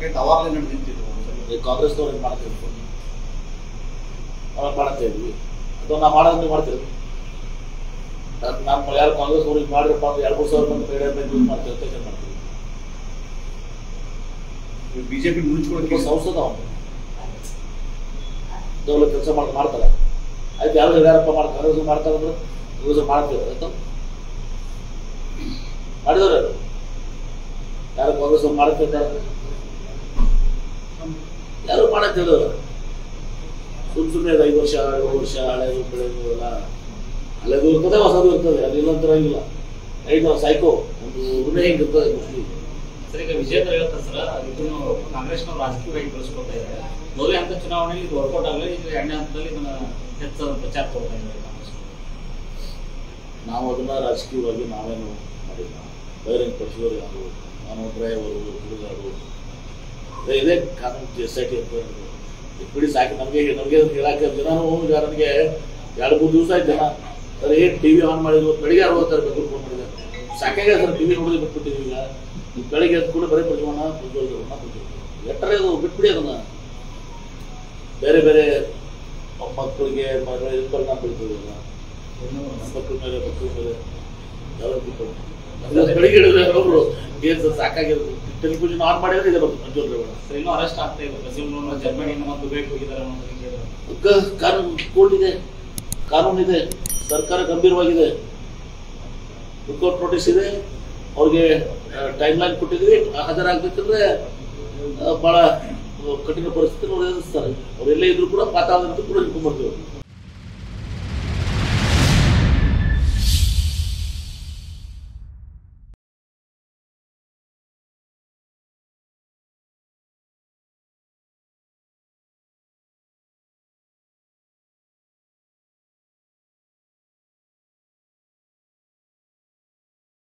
ಪ್ರಕರಣ ಅವಾಗಲೇ ನಡೆದು ನಿಂತಿದ್ರು ಈ ಕಾಂಗ್ರೆಸ್ನವ್ರು ಏನು ಮಾಡ್ತೀವಿ ನಾವು ಮಾಡ್ತಾ ಇದ್ವಿ ಅಥವಾ ನಾವು ಮಾಡೋದು ನೀವು ಮಾಡ್ತೀವಿ ನಾನು ನಮ್ಮ ಯಾರು ಕಾಂಗ್ರೆಸ್ ಅವ್ರಿಗೆ ಮಾಡಿರಪ್ಪ ಅಂದ್ರೆ ಎರಡು ಮೂರು ಸಾವಿರ ಮಂದಿ ಬೇರೆ ಬೇರೆ ಯೂಸ್ ಮಾಡ್ತೀವಿ ಅಂತ ಏನ್ ಮಾಡ್ತೀವಿ ಬಿಜೆಪಿ ಮುನ್ಸ್ಕೊಳಕ್ಕೆ ಒಬ್ಬ ಸಂಸದ ಅವನು ದೌಲ ಕೆಲಸ ಮಾಡಿ ಮಾಡ್ತಾರೆ ಆಯ್ತು ಯಾರು ಯಾರಪ್ಪ ಮಾಡ್ತಾರೆ ಕಾಂಗ್ರೆಸ್ ಮಾಡ್ತಾರೆ ಅಂದ್ರೆ ಯೂಸ್ ಮಾಡ್ತೀವಿ ಆಯ್ತು ಮಾಡಿದವ್ರು ಯಾರು ಯಾರು ಕಾಂಗ್ರೆಸ್ ಅವ್ರು ಮಾಡ್ತಿರ್ತಾರೆ ಯಾರು ಮಾಡಕ್ ಹೇಳಿದ್ರು ಸುಮ್ ಸುಮ್ಮನೆ ಐದು ವರ್ಷ ಎರಡು ವರ್ಷ ಹಳೆದು ಬೆಳೆದು ಎಲ್ಲ ಹಳೆದು ಇರ್ತದೆ ಹೊಸದು ಇರ್ತದೆ. ಅದು ಇಲ್ಲಂತರ ಇಲ್ಲ ಐದು ಸೈಕೋ ಒಂದು ಋಣೆ ಹಿಂಗಿರ್ತದೆ ಮುಸ್ಲಿಂ ಸರ್ ಈಗ ವಿಜೇಂದ್ರ ಹೇಳ್ತಾರೆ ಸರ್ ಇದನ್ನು ಕಾಂಗ್ರೆಸ್ನ ರಾಜಕೀಯವಾಗಿ ಬಳಸ್ಕೊಳ್ತಾ ಇದ್ದಾರೆ. ಮೊದಲೇ ಹಂತ ಚುನಾವಣೆಯಲ್ಲಿ ಇದು ವರ್ಕೌಟ್ ಆಗಲಿ ಈಗ ಎರಡನೇ ಹಂತದಲ್ಲಿ ಇದನ್ನ ಹೆಚ್ಚು ಪ್ರಚಾರ ಕೊಡ್ತಾ ಇದ್ದಾರೆ ಕಾಂಗ್ರೆಸ್ ನಾವು ಅದನ್ನ ರಾಜಕೀಯವಾಗಿ ನಾವೇನು ಮಾಡಿಲ್ಲ. ಬಹಿರಂಗ ಪಡಿಸಿದವರು ಯಾರು? ನಾನು ಡ್ರೈವರು ಹುಡುಗರು ಇದೇ- ಕಾನೂನು ಎಸ್ ಐ ಟಿ ಅಂತ. ಬಿಡಿ ಸಾಕು. ನಮಗೆ ನಮಗೆ ಹೇಳಕ್ಕೆ ದಿನಾನು ನನಗೆ ಎರಡು ಮೂರು ದಿವಸ ಆಯ್ತು ಜನ. ಸರ್ ಏನು ಟಿ ವಿ ಆನ್ ಮಾಡಿದ್ರು ಬೆಳಿಗ್ಗೆ ಅರವತ್ತರ ಬೆಂಗಳೂರು ಫೋನ್ ಮಾಡಿದ್ದಾರೆ ಸಾಕಾಗ ಸರ್ ಟಿ ವಿ ನೋಡಿದ್ರೆ ಬಿಟ್ಬಿಟ್ಟಿದ್ದೀವಿ ಈಗ. ಈಗ ಬೆಳಿಗ್ಗೆ ಎದ್ದು ಕೂಡ ಬರೀ ಪ್ರಜೋಣ ಪ್ರಜ್ವಲ್ನ ಎಟ್ಟರೆ ಅದು ಬಿಟ್ಬಿಡಿ ಅದನ್ನ. ಬೇರೆ ಬೇರೆ ಮಕ್ಕಳಿಗೆ ಮಗಳ ಪರಿಣಾಮ ಬೀಳ್ತದೆ ಮಕ್ಕಳ ಮೇಲೆ ಮಕ್ಕಳ ಮೇಲೆ ಬೆಳಿಗ್ಗೆ ಹಿಡಿದ್ರೆ ಒಬ್ರು ಏನ್ ಸಾಕಾಗಿರೋದು. ಟೆಲಿವಿಷನ್ ಆನ್ ಮಾಡಿದ್ರೆ ಇದೆ ಬರ್ತದೆ ಮಂಜೂರ್ ರೇವಣ್ಣ ಸರ್ ಇನ್ನೂ ಅರೆಸ್ಟ್ ಆಗ್ತಾ ಇದೆ. ಬ್ರೆಜಿಲ್ ಜರ್ಮನಿಯಿಂದ ಮತ್ತು ದುಬೈಗೆ ಹೋಗಿದ್ದಾರೆ ಅನ್ನೋ ಬಗ್ಗೆ ಇದೆ. ಕ- ಕಾನೂನು ಕೋರ್ಟ್ ಇದೆ ಕಾನೂನು ಇದೆ ಸರ್ಕಾರ ಗಂಭೀರವಾಗಿದೆ. ಕೋರ್ಟ್ ನೋಟಿಸ್ ಇದೆ ಅವ್ರಿಗೆ ಟೈಮ್ ಲೈನ್ ಕೊಟ್ಟಿದ್ವಿ ಹಾಜರಾಗಬೇಕಂದ್ರೆ ಬಹಳ ಕಠಿಣ ಪರಿಸ್ಥಿತಿ ಎದುರಿಸ್ತಾರೆ. ಅವ್ರು ಎಲ್ಲೇ ಇದ್ರು ಕೂಡ ಪಾತಾಳದಂತೂ ಕೂಡ ಹಿಡ್ಕೊಂಡ್ಬರ್ತೀವಿ